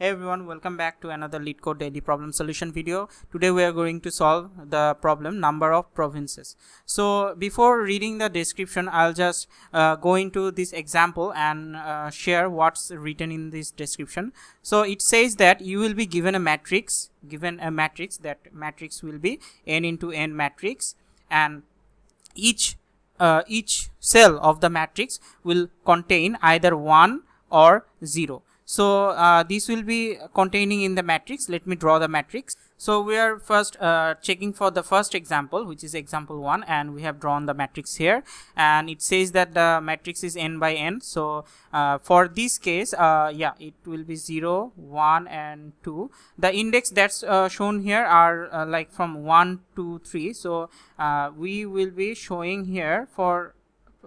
Hey everyone, welcome back to another LeetCode daily problem solution video. Today we are going to solve the problem number of provinces. So before reading the description, I'll just uh, go into this example and uh, share what's written in this description. So it says that you will be given a matrix, given a matrix, that matrix will be n into n matrix and each uh, each cell of the matrix will contain either 1 or 0 so uh, this will be containing in the matrix. Let me draw the matrix. So we are first uh, checking for the first example which is example 1 and we have drawn the matrix here. And it says that the matrix is n by n. So uh, for this case uh, yeah it will be 0 1 and 2 the index that's uh, shown here are uh, like from 1 to 3 so we will be showing here for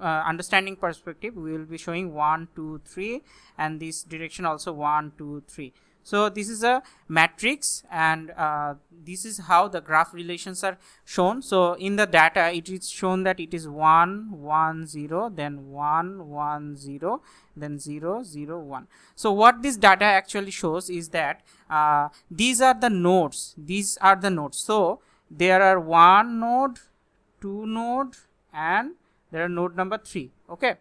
uh, understanding perspective we will be showing 1 2 3 and this direction also 1 2 3 so this is a matrix and uh, this is how the graph relations are shown. So in the data it is shown that it is 1 1 0 then 1 1 0 then 0 0 1 so what this data actually shows is that uh, these are the nodes. These are the nodes. So there are one node two node and there are node number 3 okay?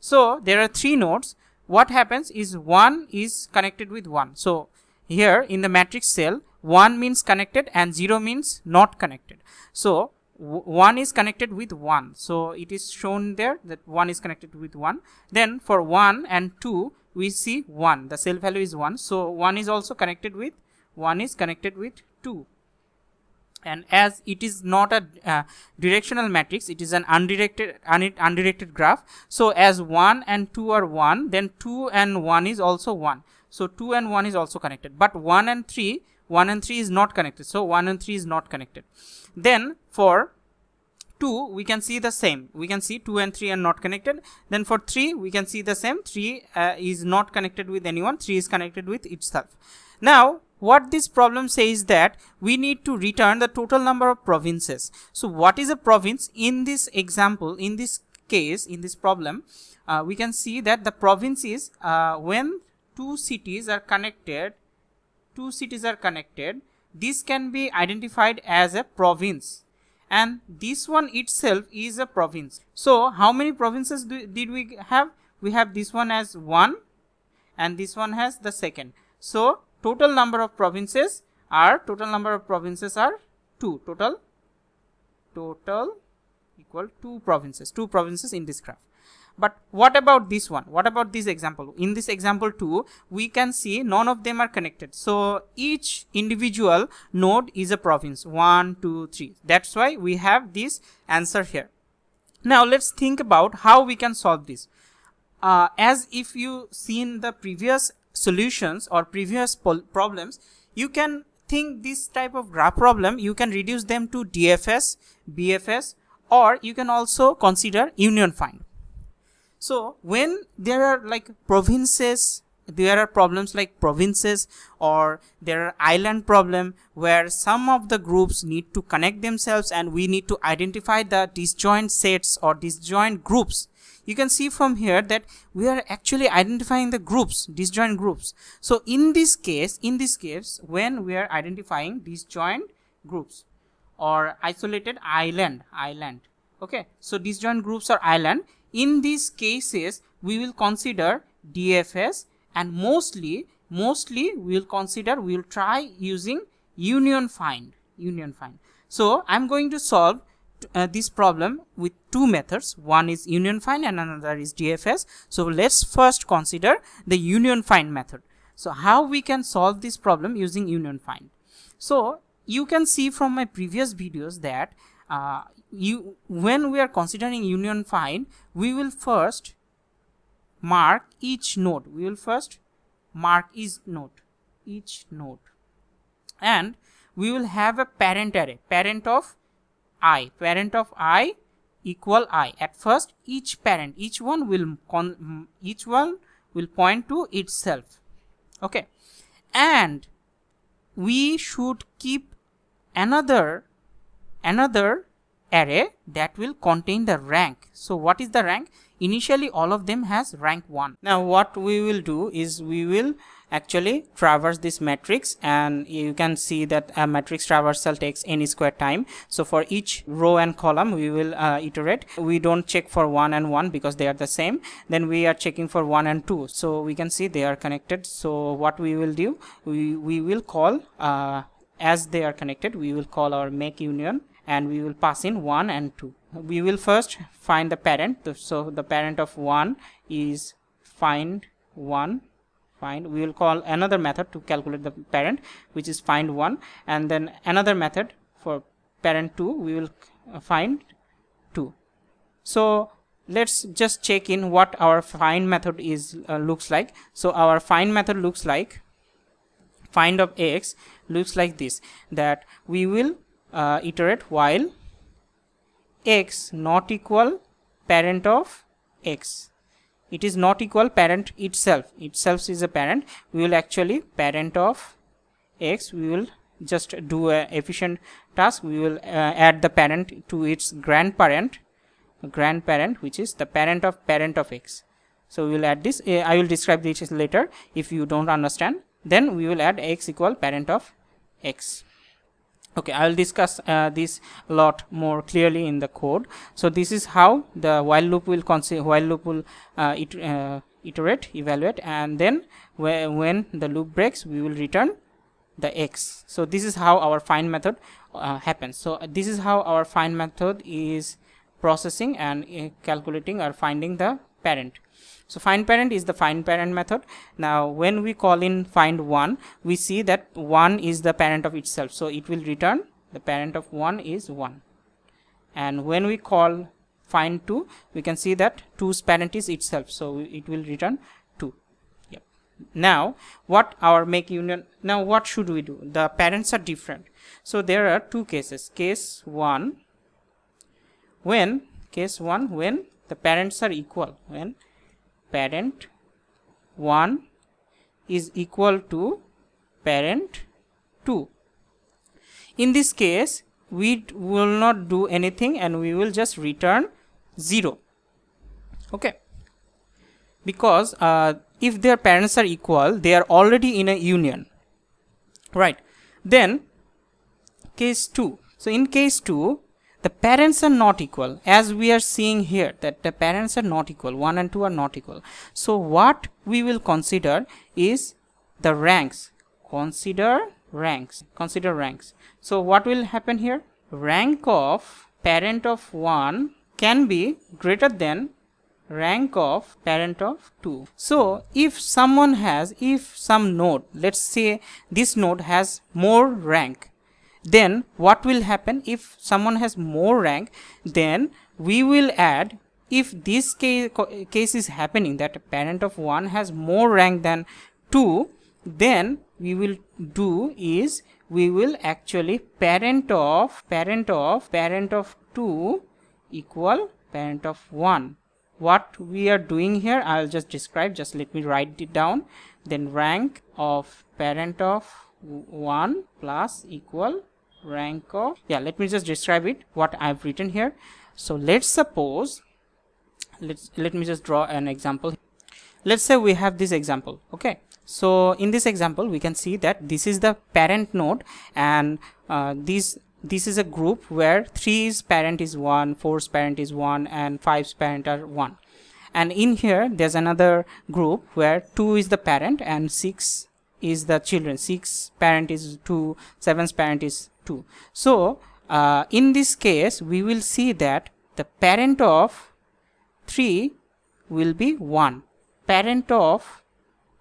So there are three nodes. What happens is one is connected with one. So here in the matrix cell one means connected and zero means not connected. So one is connected with one. So it is shown there that one is connected with one. Then for one and two we see one. The cell value is one. So one is also connected with one is connected with two and as it is not a uh, directional matrix it is an undirected un undirected graph. So as 1 and 2 are 1 then 2 and 1 is also 1 so 2 and 1 is also connected. But 1 and 3 1 and 3 is not connected. So 1 and 3 is not connected. Then for 2 we can see the same. We can see 2 and 3 are not connected. Then for 3 we can see the same. 3 uh, is not connected with anyone. 3 is connected with itself now what this problem says that we need to return the total number of provinces. So what is a province? In this example in this case in this problem uh, we can see that the province is uh, when two cities are connected two cities are connected this can be identified as a province. And this one itself is a province. So how many provinces do, did we have? We have this one as one and this one has the second. So total number of provinces are total number of provinces are 2 total total equal 2 provinces 2 provinces in this graph. But what about this one? What about this example? In this example 2 we can see none of them are connected. So each individual node is a province. 1 2 3 that's why we have this answer here. Now let's think about how we can solve this. Uh, as if you seen the previous solutions or previous problems you can think this type of graph problem you can reduce them to DFS BFS or you can also consider union find so when there are like provinces there are problems like provinces or there are island problem where some of the groups need to connect themselves and we need to identify the disjoint sets or disjoint groups you can see from here that we are actually identifying the groups disjoint groups. So in this case in this case when we are identifying disjoint groups or isolated island island okay? So disjoint groups are island in these cases we will consider dfs and mostly mostly we will consider we will try using union find union find. So i'm going to solve uh, this problem with two methods. One is union find and another is dfs so let's first consider the union find method. So how we can solve this problem using union find so you can see from my previous videos that uh, you when we are considering union find we will first mark each node. We will first mark each node each node. And we will have a parent array parent of i. Parent of i equal i. At first each parent each one will con mm, each one will point to itself. Okay. And we should keep another another array that will contain the rank. So what is the rank? Initially all of them has rank 1 now what we will do is we will actually traverse this matrix and you can see that a matrix traversal takes n square time. So for each row and column we will uh, iterate. We don't check for 1 and 1 because they are the same. Then we are checking for 1 and 2 so we can see they are connected. So what we will do we we will call uh, as they are connected we will call our make union and we will pass in 1 and 2 we will first find the parent. So the parent of 1 is find 1 find we will call another method to calculate the parent which is find 1 and then another method for parent 2 we will uh, find 2 so let's just check in what our find method is uh, looks like. So our find method looks like find of x looks like this that we will uh, iterate while x not equal parent of x it is not equal parent itself. Itself is a parent. We will actually parent of x. We will just do a efficient task. We will uh, add the parent to its grandparent grandparent which is the parent of parent of x. So we will add this. Uh, i will describe this later if you don't understand. Then we will add x equal parent of x okay i'll discuss uh, this lot more clearly in the code. So this is how the while loop will while loop will uh, it, uh, iterate evaluate and then wh when the loop breaks we will return the x. So this is how our find method uh, happens. So this is how our find method is processing and uh, calculating or finding the parent so find parent is the find parent method. Now when we call in find 1 we see that 1 is the parent of itself. So it will return the parent of 1 is 1 and when we call find 2 we can see that 2's parent is itself. So it will return 2 yep. now what our make union now what should we do? The parents are different. So there are two cases. Case 1 when case 1 when the parents are equal when parent 1 is equal to parent 2 in this case we will not do anything and we will just return 0 okay. Because uh, if their parents are equal they are already in a union. Right. Then case 2 so in case 2 the parents are not equal as we are seeing here that the parents are not equal 1 and 2 are not equal. So what we will consider is the ranks. Consider ranks. Consider ranks. So what will happen here? Rank of parent of 1 can be greater than rank of parent of 2 so if someone has if some node let's say this node has more rank then what will happen if someone has more rank then we will add if this case, case is happening that a parent of 1 has more rank than 2 then we will do is we will actually parent of parent of parent of 2 equal parent of 1 what we are doing here i'll just describe just let me write it down. Then rank of parent of 1 plus equal rank of yeah let me just describe it what i've written here. So let's suppose let's let me just draw an example. Let's say we have this example okay? So in this example we can see that this is the parent node and uh, this this is a group where 3's parent is 1 4's parent is 1 and 5's parent are 1 and in here there's another group where 2 is the parent and 6 is the children. 6 parent is 2 7's parent is 2 so uh, in this case we will see that the parent of 3 will be 1 parent of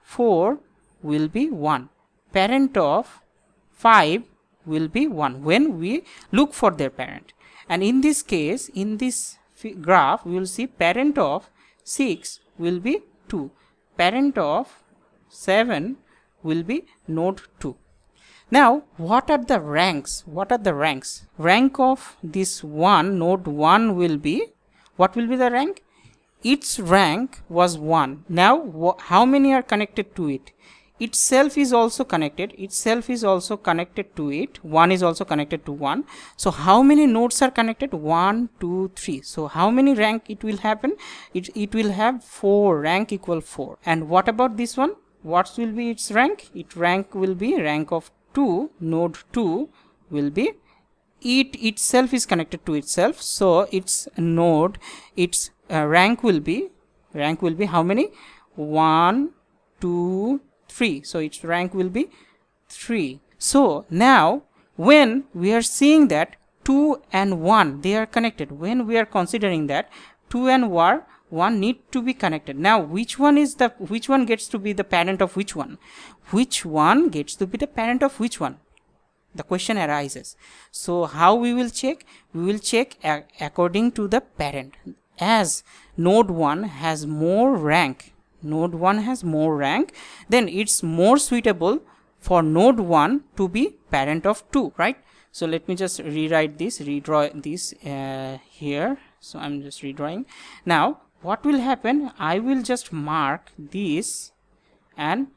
4 will be 1 parent of 5 will be 1 when we look for their parent. And in this case in this graph we will see parent of 6 will be 2 parent of 7 will be node 2 now what are the ranks? What are the ranks? Rank of this one node 1 will be what will be the rank? Its rank was 1 now how many are connected to it? Itself is also connected. Itself is also connected to it. One is also connected to one. So how many nodes are connected? One two three. So how many rank it will happen? It, it will have four rank equal four. And what about this one what will be its rank? It rank will be rank of 2 node 2 will be it itself is connected to itself. So its node its uh, rank will be rank will be how many? 1 2 3 so its rank will be 3 so now when we are seeing that 2 and 1 they are connected. When we are considering that 2 and 1 one need to be connected. Now which one is the which one gets to be the parent of which one? Which one gets to be the parent of which one? The question arises. So how we will check? We will check according to the parent. As node 1 has more rank node 1 has more rank then it's more suitable for node 1 to be parent of 2 right? So let me just rewrite this redraw this uh, here. So i'm just redrawing. Now what will happen? I will just mark this and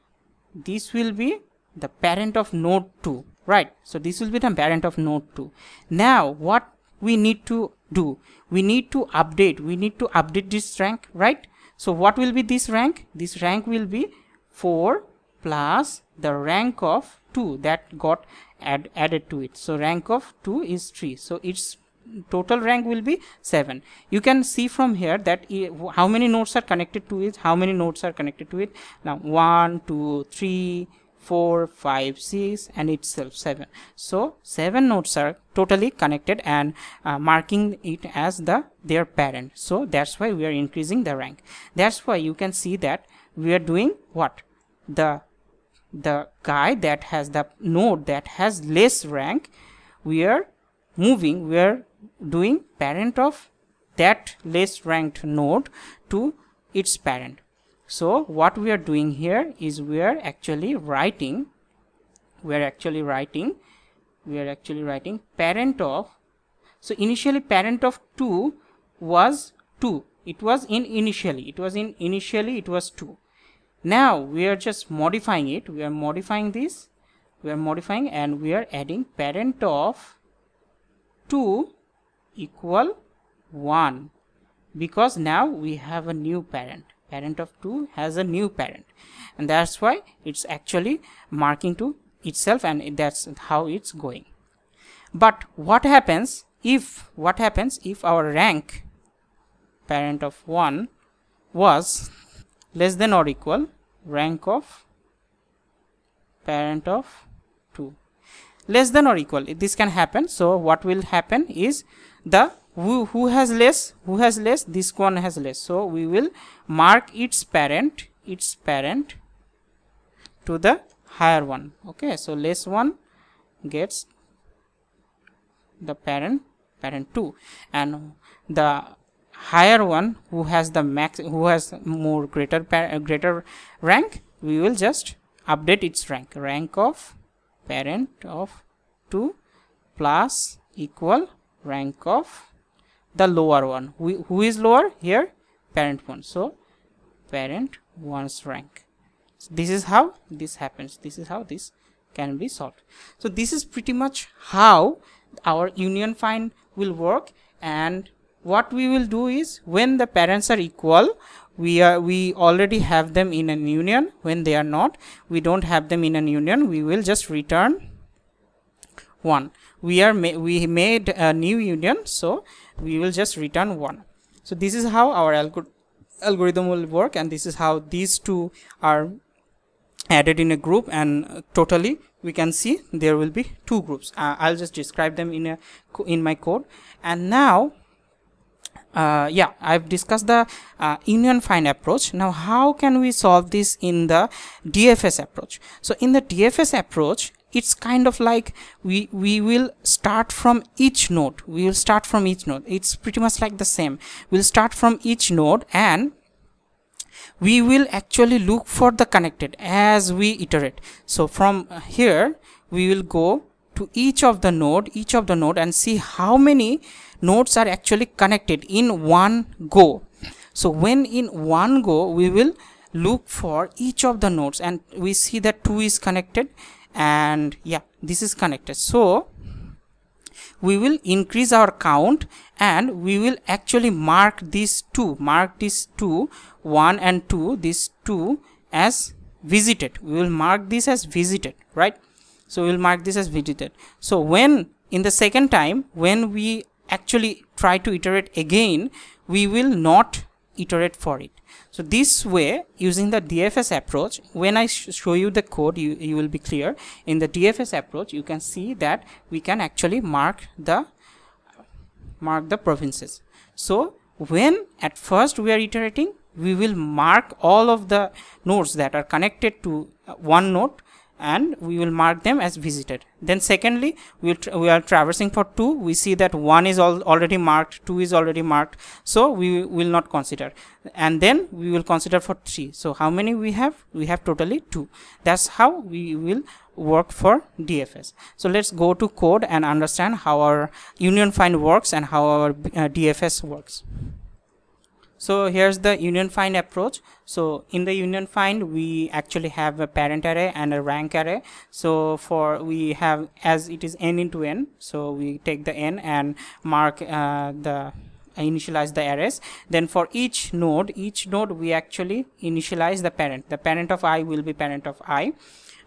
this will be the parent of node 2 right? So this will be the parent of node 2 now what we need to do? We need to update. We need to update this rank right? So what will be this rank? This rank will be 4 plus the rank of 2 that got add, added to it. So rank of 2 is 3 so its total rank will be 7 you can see from here that how many nodes are connected to it how many nodes are connected to it. Now 1 2 3 4 5 6 and itself 7 so 7 nodes are totally connected and uh, marking it as the their parent. So that's why we are increasing the rank. That's why you can see that we are doing what? The the guy that has the node that has less rank we are moving we are doing parent of that less ranked node to its parent. So what we are doing here is we are actually writing we are actually writing we are actually writing parent of so initially parent of 2 was 2 it was in initially it was in initially it was 2 now we are just modifying it we are modifying this we are modifying and we are adding parent of 2 equal 1 because now we have a new parent. Parent of 2 has a new parent. And that's why it's actually marking to itself and that's how it's going. But what happens if what happens if our rank parent of 1 was less than or equal rank of parent of 2 less than or equal. This can happen. So what will happen is the who, who has less who has less this one has less. So we will mark its parent its parent to the higher one. Okay so less one gets the parent parent 2 and the higher one who has the max who has more greater uh, greater rank we will just update its rank. Rank of parent of 2 plus equal rank of the lower one. Who, who is lower? Here parent one. So parent one's rank. So this is how this happens. This is how this can be solved. So this is pretty much how our union find will work. And what we will do is when the parents are equal we are we already have them in an union. When they are not we don't have them in an union. We will just return 1 we are ma we made a new union so we will just return 1 so this is how our algor algorithm will work and this is how these two are added in a group and totally we can see there will be two groups. Uh, i'll just describe them in a in my code. And now uh, yeah i've discussed the uh, union find approach. Now how can we solve this in the dfs approach? So in the dfs approach it's kind of like we we will start from each node. We will start from each node. It's pretty much like the same. We'll start from each node and we will actually look for the connected as we iterate. So from here we will go to each of the node each of the node and see how many nodes are actually connected in one go. So when in one go we will look for each of the nodes and we see that 2 is connected and yeah this is connected. So we will increase our count and we will actually mark these two mark these two 1 and 2 these two as visited. We will mark this as visited right? So we will mark this as visited. So when in the second time when we actually try to iterate again we will not iterate for it so this way using the dfs approach when i sh show you the code you, you will be clear. In the dfs approach you can see that we can actually mark the mark the provinces. So when at first we are iterating we will mark all of the nodes that are connected to uh, one node and we will mark them as visited. Then secondly we, we are traversing for 2 we see that 1 is al already marked 2 is already marked. So we will not consider. And then we will consider for 3 so how many we have? We have totally 2 that's how we will work for DFS so let's go to code and understand how our union find works and how our uh, DFS works so here's the union find approach. So in the union find we actually have a parent array and a rank array. So for we have as it is n into n so we take the n and mark uh, the initialize the arrays. Then for each node each node we actually initialize the parent. The parent of i will be parent of i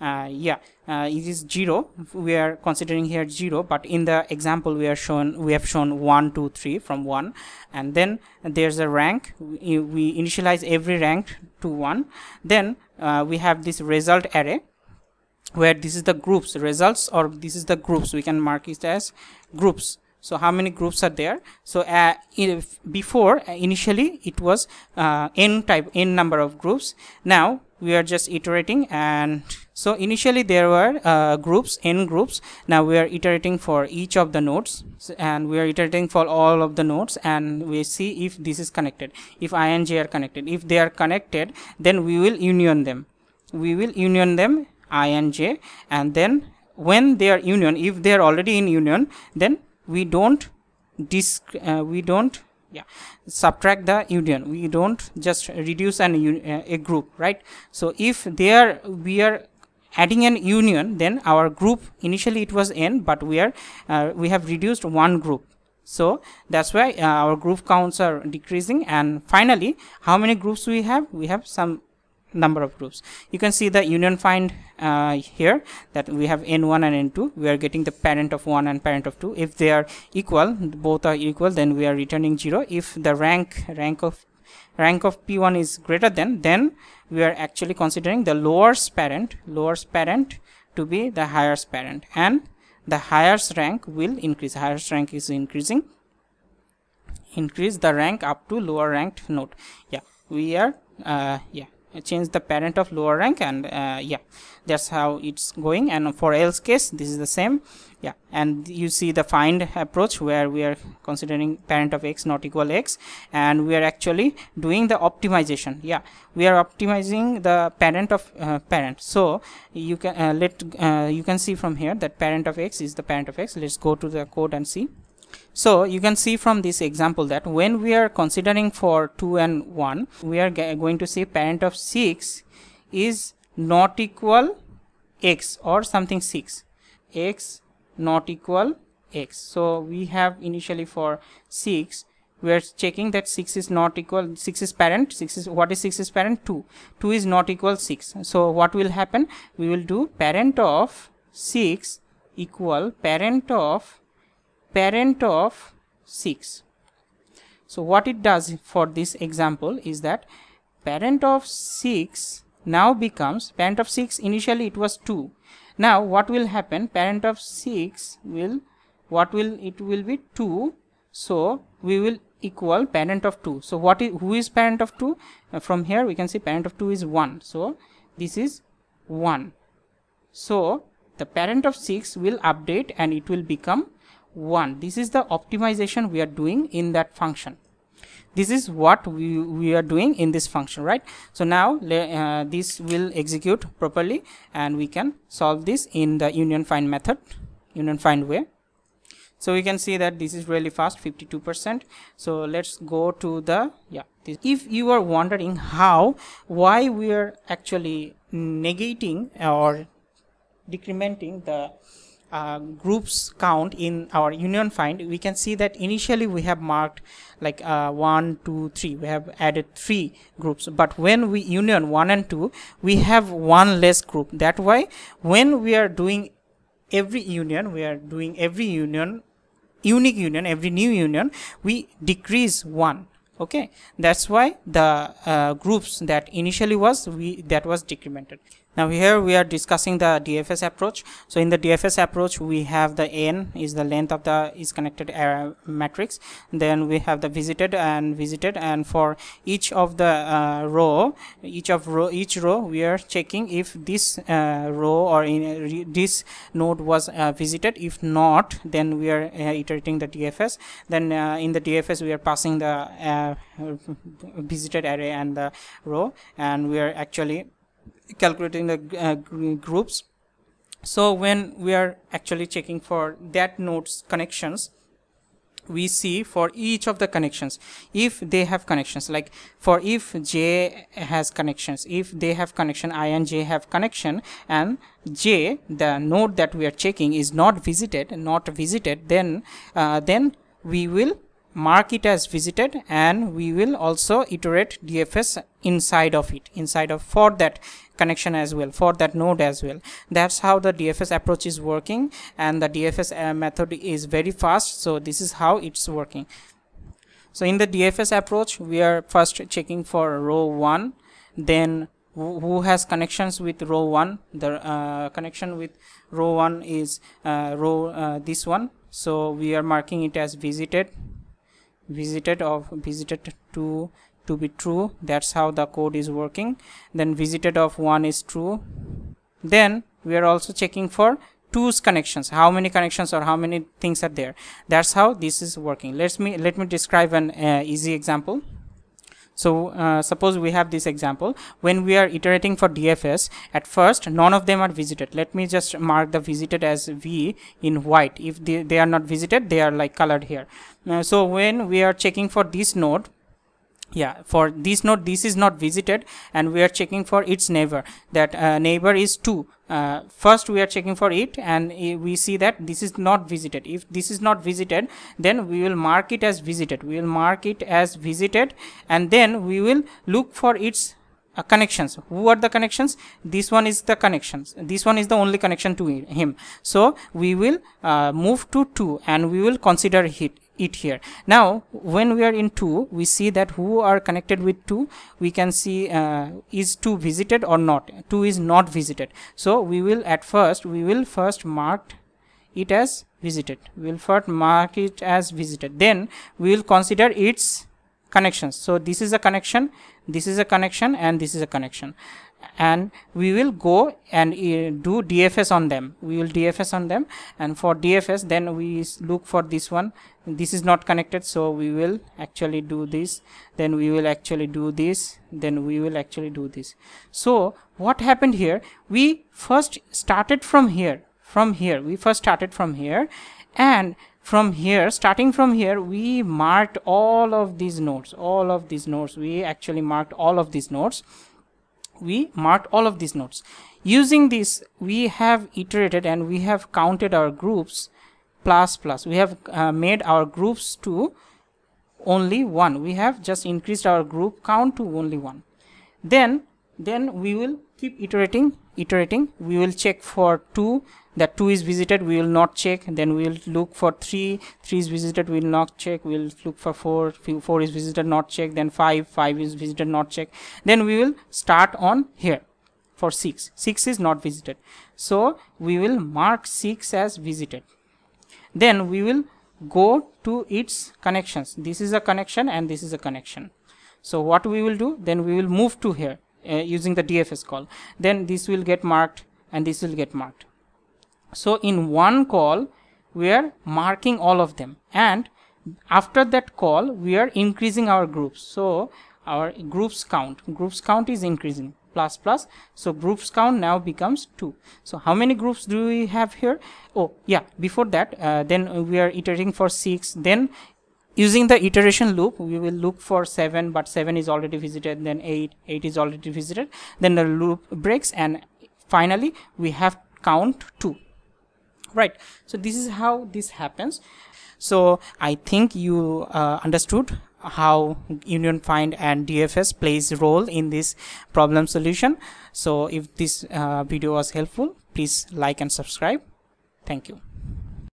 uh, yeah uh, it is 0 we are considering here 0 but in the example we are shown we have shown 1 2 3 from 1 and then there's a rank. We, we initialize every rank to 1 then uh, we have this result array where this is the groups results or this is the groups. We can mark it as groups. So how many groups are there? So uh, before uh, initially it was uh, n type n number of groups. Now we are just iterating and so initially there were uh, groups n groups. Now we are iterating for each of the nodes and we are iterating for all of the nodes and we see if this is connected. If i and j are connected. If they are connected then we will union them. We will union them i and j and then when they are union if they are already in union then we don't disc uh, we don't yeah. Subtract the union. We don't just reduce an uh, a group right? So if there we are adding an union then our group initially it was n but we are uh, we have reduced one group. So that's why uh, our group counts are decreasing. And finally how many groups we have? We have some number of groups. You can see the union find uh, here that we have n1 and n2 we are getting the parent of 1 and parent of 2 if they are equal both are equal then we are returning 0 if the rank rank of rank of p1 is greater than then we are actually considering the lowest parent lowest parent to be the highest parent. And the highest rank will increase. Highest rank is increasing. Increase the rank up to lower ranked node. Yeah we are uh, yeah change the parent of lower rank and uh, yeah that's how it's going. And for else case this is the same. Yeah and you see the find approach where we are considering parent of x not equal x. And we are actually doing the optimization. Yeah we are optimizing the parent of uh, parent. So you can uh, let uh, you can see from here that parent of x is the parent of x. Let's go to the code and see so you can see from this example that when we are considering for 2 and 1 we are going to say parent of 6 is not equal x or something 6 x not equal x. So we have initially for 6 we are checking that 6 is not equal 6 is parent 6 is what is 6 is parent? 2 2 is not equal 6 so what will happen? We will do parent of 6 equal parent of parent of 6 so what it does for this example is that parent of 6 now becomes parent of 6 initially it was 2 now what will happen? Parent of 6 will what will it will be 2 so we will equal parent of 2 so what is who is parent of 2 uh, from here we can see parent of 2 is 1 so this is 1 so the parent of 6 will update and it will become 1 this is the optimization we are doing in that function. This is what we, we are doing in this function right? So now uh, this will execute properly and we can solve this in the union find method union find way. So we can see that this is really fast 52 percent. So let's go to the yeah this. if you are wondering how why we are actually negating or decrementing the uh, groups count in our union find we can see that initially we have marked like uh, one two three we have added three groups. But when we union one and two we have one less group. That why when we are doing every union we are doing every union unique union every new union we decrease one. Okay? That's why the uh, groups that initially was we that was decremented now here we are discussing the DFS approach. So in the DFS approach, we have the n is the length of the is connected array matrix. Then we have the visited and visited, and for each of the uh, row, each of row, each row, we are checking if this uh, row or in uh, this node was uh, visited. If not, then we are uh, iterating the DFS. Then uh, in the DFS, we are passing the visited array and the row, and we are actually calculating the uh, groups. So when we are actually checking for that nodes connections we see for each of the connections if they have connections like for if j has connections if they have connection i and j have connection and j the node that we are checking is not visited not visited then uh, then we will mark it as visited and we will also iterate dfs inside of it inside of for that connection as well for that node as well. That's how the dfs approach is working and the dfs uh, method is very fast. So this is how it's working. So in the dfs approach we are first checking for row 1 then who has connections with row 1 the uh, connection with row 1 is uh, row uh, this one. So we are marking it as visited visited of visited to to be true. That's how the code is working. Then visited of one is true. Then we are also checking for two's connections. How many connections or how many things are there? That's how this is working. Let me let me describe an uh, easy example so uh, suppose we have this example. When we are iterating for dfs at first none of them are visited. Let me just mark the visited as v in white. If they, they are not visited they are like colored here. Uh, so when we are checking for this node yeah for this node this is not visited and we are checking for its neighbor. That uh, neighbor is 2 uh, first we are checking for it and we see that this is not visited. If this is not visited then we will mark it as visited. We will mark it as visited and then we will look for its uh, connections. Who are the connections? This one is the connections. This one is the only connection to him. So we will uh, move to 2 and we will consider it it here. Now when we are in 2 we see that who are connected with 2 we can see uh, is 2 visited or not. 2 is not visited. So we will at first we will first mark it as visited. We will first mark it as visited. Then we will consider its connections so this is a connection this is a connection and this is a connection and we will go and uh, do DFS on them. We will DFS on them and for DFS then we look for this one. This is not connected so we will actually do this then we will actually do this then we will actually do this. So what happened here? We first started from here from here. We first started from here and from here starting from here we marked all of these nodes all of these nodes. We actually marked all of these nodes we marked all of these nodes using this we have iterated and we have counted our groups plus plus. We have uh, made our groups to only one. We have just increased our group count to only one. Then then we will keep iterating iterating. We will check for 2 that 2 is visited we will not check. Then we will look for 3 3 is visited we will not check. We will look for 4 4 is visited not check. Then 5 5 is visited not check. Then we will start on here for 6 6 is not visited. So we will mark 6 as visited. Then we will go to its connections. This is a connection and this is a connection. So what we will do? Then we will move to here uh, using the dfs call then this will get marked and this will get marked. So in one call we are marking all of them and after that call we are increasing our groups. So our groups count groups count is increasing plus plus. So groups count now becomes 2 so how many groups do we have here? Oh yeah before that uh, then we are iterating for 6 then using the iteration loop we will look for 7 but 7 is already visited then 8 8 is already visited. Then the loop breaks and finally we have count 2 right. So this is how this happens. So i think you uh, understood how union find and dfs plays role in this problem solution. So if this uh, video was helpful please like and subscribe. Thank you